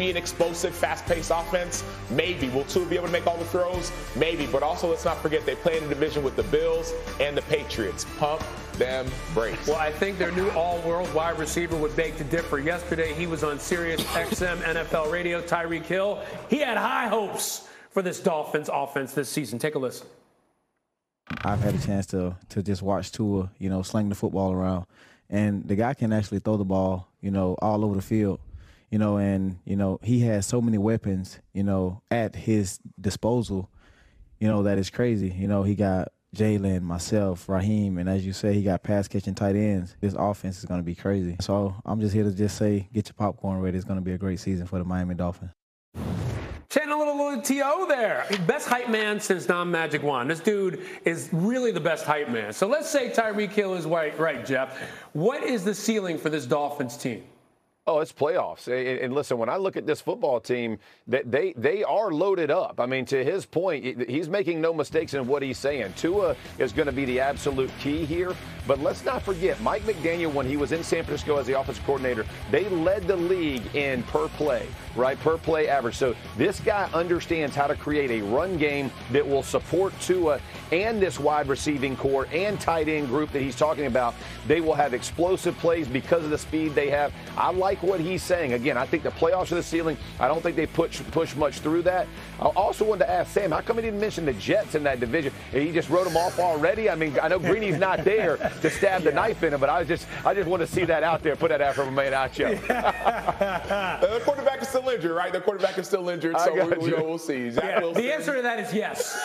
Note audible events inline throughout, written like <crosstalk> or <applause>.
be an explosive, fast-paced offense? Maybe. Will Tua be able to make all the throws? Maybe. But also, let's not forget they play in a division with the Bills and the Patriots. Pump them brakes. Well, I think their new all-world wide receiver would beg to differ. Yesterday, he was on Sirius XM NFL Radio, Tyreek Hill. He had high hopes for this Dolphins offense this season. Take a listen. I've had a chance to to just watch Tua, you know, sling the football around, and the guy can actually throw the ball, you know, all over the field, you know, and you know he has so many weapons, you know, at his disposal, you know, that is crazy. You know, he got Jalen, myself, Raheem, and as you say, he got pass catching tight ends. This offense is going to be crazy. So I'm just here to just say, get your popcorn ready. It's going to be a great season for the Miami Dolphins. Chatting a little, little TO there. Best hype man since Don Magic Juan. This dude is really the best hype man. So let's say Tyreek Hill is right, right, Jeff. What is the ceiling for this Dolphins team? Oh, it's playoffs. And listen, when I look at this football team, that they they are loaded up. I mean, to his point, he's making no mistakes in what he's saying. Tua is going to be the absolute key here. But let's not forget, Mike McDaniel, when he was in San Francisco as the offensive coordinator, they led the league in per play, right? Per play average. So this guy understands how to create a run game that will support Tua and this wide receiving core and tight end group that he's talking about. They will have explosive plays because of the speed they have. I like what he's saying. Again, I think the playoffs are the ceiling. I don't think they push push much through that. I also wanted to ask Sam, how come he didn't mention the Jets in that division? He just wrote them off already. I mean, I know Greeny's not there to stab the knife in him, but I just I just want to see that out there. Put that out from a man out you. the quarterback is still injured, right? The quarterback is still injured, so we, we, will see. Yeah, the answer to that is yes.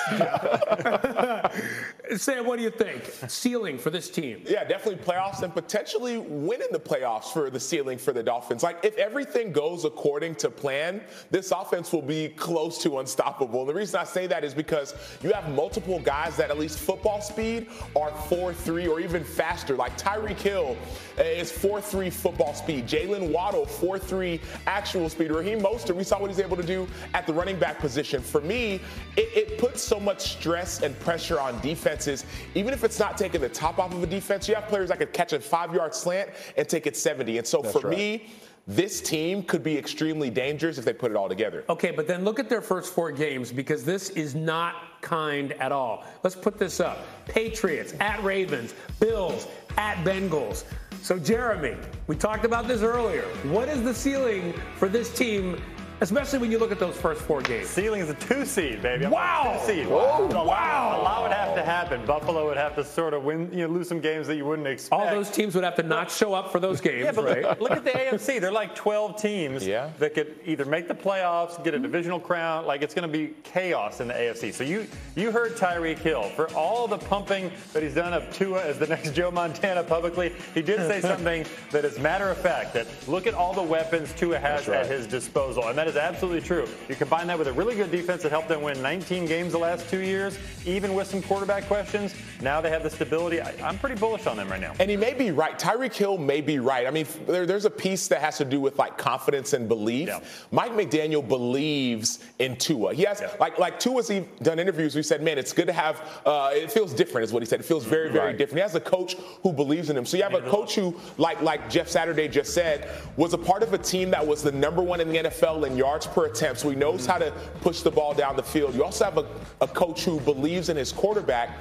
<laughs> Sam, what do you think? Ceiling for this team? Yeah, definitely playoffs and potentially winning the playoffs for the ceiling for the Dolphins. Like if everything goes according to plan, this offense will be close to unstoppable. And the reason I say that is because you have multiple guys that at least football speed are 4-3 or even faster. Like Tyreek Hill eh, is 4-3 football speed. Jalen Waddle 4-3 actual speed. Raheem Mostert, we saw what he's able to do at the running back position. For me, it, it puts so much stress and pressure on defenses. Even if it's not taking the top off of a defense, you have players that could catch a five-yard slant and take it 70. And so That's for right. me, this team could be extremely dangerous if they put it all together. Okay, but then look at their first four games because this is not kind at all. Let's put this up Patriots, at Ravens, Bills, at Bengals. So, Jeremy, we talked about this earlier. What is the ceiling for this team especially when you look at those first four games. Ceiling is a two seed, baby. I'm wow. Two seed. Whoa. Wow. wow. A lot would have to happen. Buffalo would have to sort of win, you know, lose some games that you wouldn't expect. All those teams would have to not show up for those games, yeah, but right? Look, look at the AFC. They're like 12 teams yeah. that could either make the playoffs, get a divisional crown. Like it's going to be chaos in the AFC. So you you heard Tyreek Hill for all the pumping that he's done of Tua as the <laughs> next Joe Montana publicly. He did say something that is matter of fact. That look at all the weapons Tua has right. at his disposal, and that is absolutely true. You combine that with a really good defense that helped them win 19 games the last two years, even with some quarterback questions. Now they have the stability. I, am pretty bullish on them right now. And he may be right. Tyreek Hill may be right. I mean, there, there's a piece that has to do with like confidence and belief. Yeah. Mike McDaniel believes in Tua. He has yeah. like like Tua's even done interviews. We said, man, it's good to have. Uh, it feels different, is what he said. It feels very very right. different. He has a coach who believes in him. So you have a coach who, like like Jeff Saturday just said, was a part of a team that was the number one in the NFL in yards per attempt. So he knows how to push the ball down the field. You also have a, a coach who believes in his quarterback.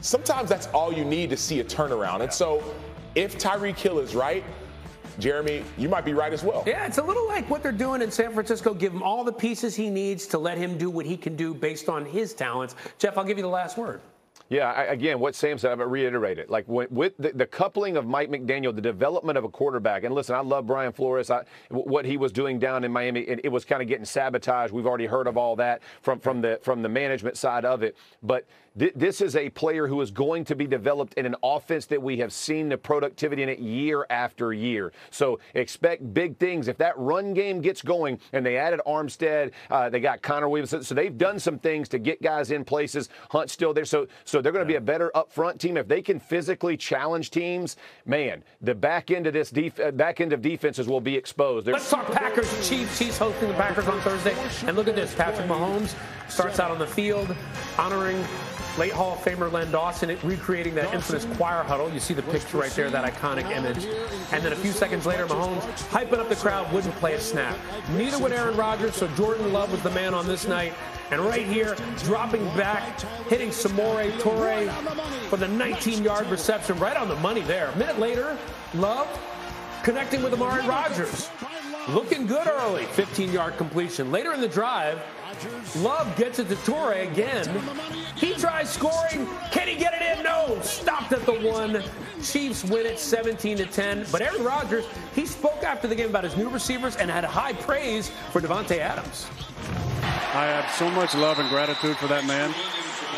Sometimes that's all you need to see a turnaround. And so if Tyreek Hill is right, Jeremy, you might be right as well. Yeah, it's a little like what they're doing in San Francisco. Give him all the pieces he needs to let him do what he can do based on his talents. Jeff, I'll give you the last word. Yeah, I, again, what Sam said, I'm going to reiterate it. Like when, with the, the, coupling of Mike McDaniel, the development of a quarterback, and listen, I love Brian Flores. I, what he was doing down in Miami, it, it was kind of getting sabotaged. We've already heard of all that from from the from the management side of it, but this is a player who is going to be developed in an offense that we have seen the productivity in it year after year. So expect big things. If that run game gets going, and they added Armstead, uh, they got Connor Williams, so they've done some things to get guys in places. Hunt's still there, so so they're going to be a better upfront team if they can physically challenge teams. Man, the back end of this def- uh, back end of defenses will be exposed. Let's talk Packers Chiefs. Chiefs hosting the Packers on Thursday, and look at this: Patrick Mahomes starts out on the field honoring late Hall of Famer Len Dawson recreating that infamous choir huddle. You see the picture right there, that iconic image. And then a few seconds later, Mahomes hyping up the crowd, wouldn't play a snap. Neither would Aaron Rodgers, so Jordan Love was the man on this night. And right here, dropping back, hitting Samori Toure for the 19-yard reception, right on the money there. A minute later, Love connecting with Amari Rodgers. Looking good early, 15-yard completion. Later in the drive, Love gets it to Toure again. He tries scoring. Can he get it in? No. Stopped at the one. Chiefs win it 17 to 10. But Aaron Rodgers, he spoke after the game about his new receivers and had high praise for Davante Adams. I have so much love and gratitude for that man.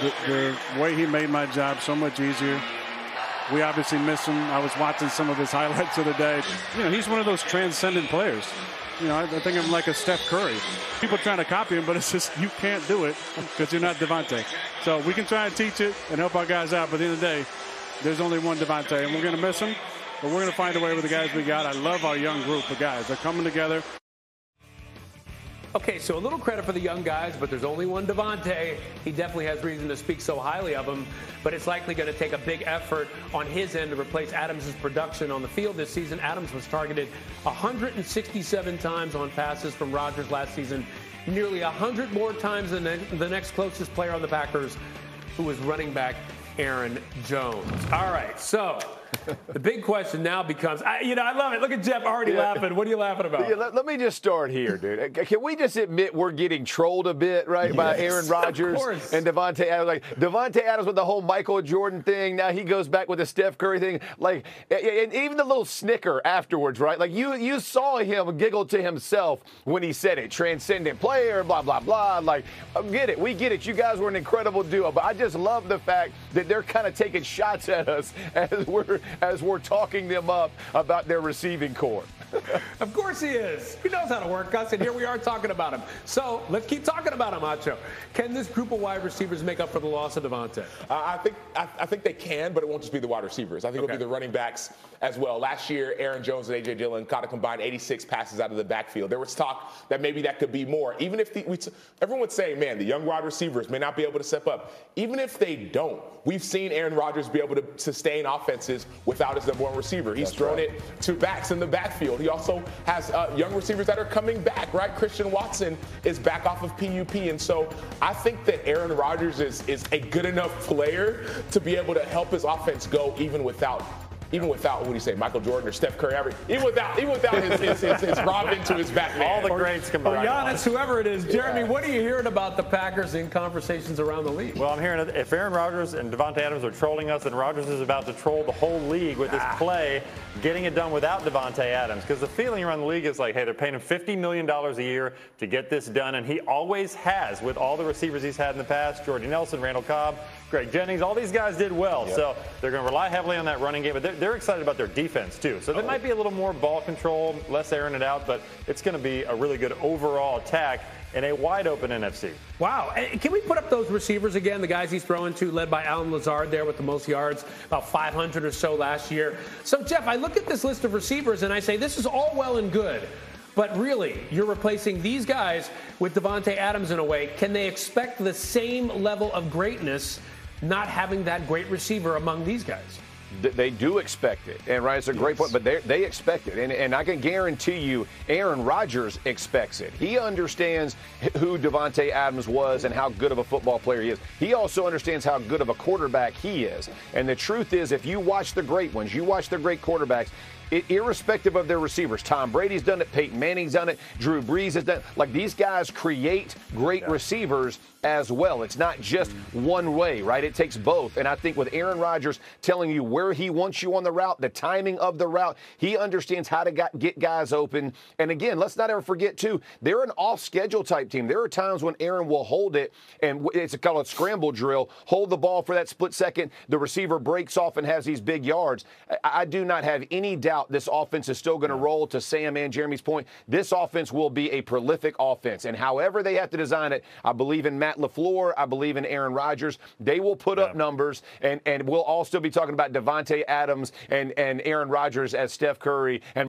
The, the way he made my job so much easier. We obviously miss him. I was watching some of his highlights of the day. You know, he's one of those transcendent players. You know, I, think I'm like a Steph Curry. People trying to copy him, but it's just you can't do it because you're not Davante. So we can try and teach it and help our guys out, but at the end of the day, there's only one Davante, and we're going to miss him, but we're going to find a way with the guys we got. I love our young group of guys. They're coming together. Okay, so a little credit for the young guys, but there's only one Davante. He definitely has reason to speak so highly of him, but it's likely going to take a big effort on his end to replace Adams' production on the field this season. Adams was targeted 167 times on passes from Rodgers last season, nearly 100 more times than the next closest player on the Packers, who was running back Aaron Jones. All right, so <laughs> the big question now becomes, I, you know, I love it. Look at Jeff already yeah. laughing. What are you laughing about? Yeah, let, let, me just start here, dude. Uh, can we just admit we're getting trolled a bit, right, yes, by Aaron <laughs> Rodgers and Davante Adams? Like Davante Adams with the whole Michael Jordan thing. Now he goes back with the Steph Curry thing. Like, and even the little snicker afterwards, right? Like you, you saw him giggle to himself when he said it. Transcendent player, blah blah blah. Like, I get it. We get it. You guys were an incredible duo. But I just love the fact that they're kind of taking shots at us <laughs> as we're as we're talking them up about their receiving core. <laughs> of course he is. He knows how to work us, and here we are talking about him. So let's keep talking about him, Acho. Can this group of wide receivers make up for the loss of Davante? Uh, I think I, I, think they can, but it won't just be the wide receivers. I think okay. it'll be the running backs as well. Last year, Aaron Jones and AJ Dillon caught a combined 86 passes out of the backfield. There was talk that maybe that could be more. Even if the, we t- everyone would say, man, the young wide receivers may not be able to step up. Even if they don't, we've seen Aaron Rodgers be able to sustain offenses without his number one receiver. He's That's thrown right. it to backs in the backfield. He also has uh, young receivers that are coming back, right? Christian Watson is back off of PUP. And so I think that Aaron Rodgers is, is a good enough player to be able to help his offense go even without even without what do you say, Michael Jordan or Steph Curry, even without even without his, his, his, his Robin to his Batman. All the greats combined. Or Giannis, whoever it is. Jeremy, yeah. what are you hearing about the Packers in conversations around the league? Well, I'm hearing if Aaron Rodgers and Davante Adams are trolling us, then Rodgers is about to troll the whole league with this ah. play, getting it done without Davante Adams. Because the feeling around the league is like, hey, they're paying him $50 million a year to get this done, and he always has with all the receivers he's had in the past, Jordy Nelson, Randall Cobb, Greg Jennings, all these guys did well. Yep. So they're going to rely heavily on that running game, but they're, excited about their defense too. So there oh. might be a little more ball control, less airing it out, but it's going to be a really good overall attack in a wide open NFC. Wow. Eh, can we put up those receivers again? The guys he's throwing to, led by Allen Lazard there with the most yards, about 500 or so last year. So, Jeff, I look at this list of receivers and I say, this is all well and good. But really, you're replacing these guys with Davante Adams in a way. Can they expect the same level of greatness not having that great receiver among these guys. They do expect it, and right, it's a great yes. point. But they expect it, and, and I can guarantee you, Aaron Rodgers expects it. He understands who Davante Adams was and how good of a football player he is. He also understands how good of a quarterback he is. And the truth is, if you watch the great ones, you watch the great quarterbacks, irrespective of their receivers. Tom Brady's done it, Peyton Manning's done it, Drew Brees has done it. Like these guys create great yeah. receivers as well. It's not just one way, right? It takes both. And I think with Aaron Rodgers telling you where he wants you on the route, the timing of the route, he understands how to get guys open. And again, let's not ever forget, too, they're an off schedule type team. There are times when Aaron will hold it, and it's a called a scramble drill, hold the ball for that split second. The receiver breaks off and has these big yards. I do not have any doubt this offense is still going to roll to Sam and Jeremy's point. This offense will be a prolific offense. And however they have to design it, I believe in Matt. LaFleur. I believe in Aaron Rodgers. They will put yeah. up numbers, and, and we'll all still be talking about Davante Adams and, and Aaron Rodgers as Steph Curry and